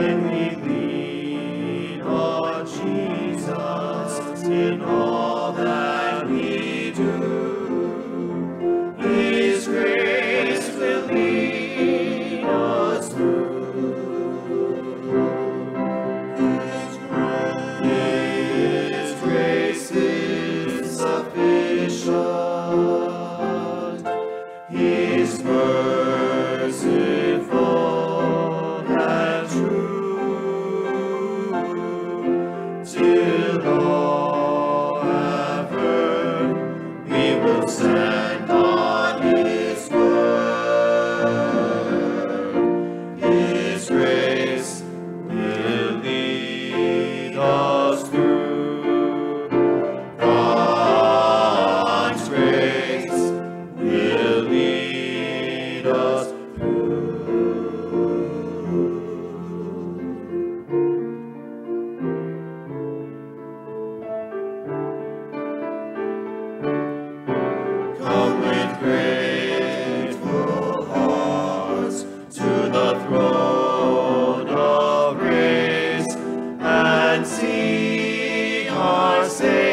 e say.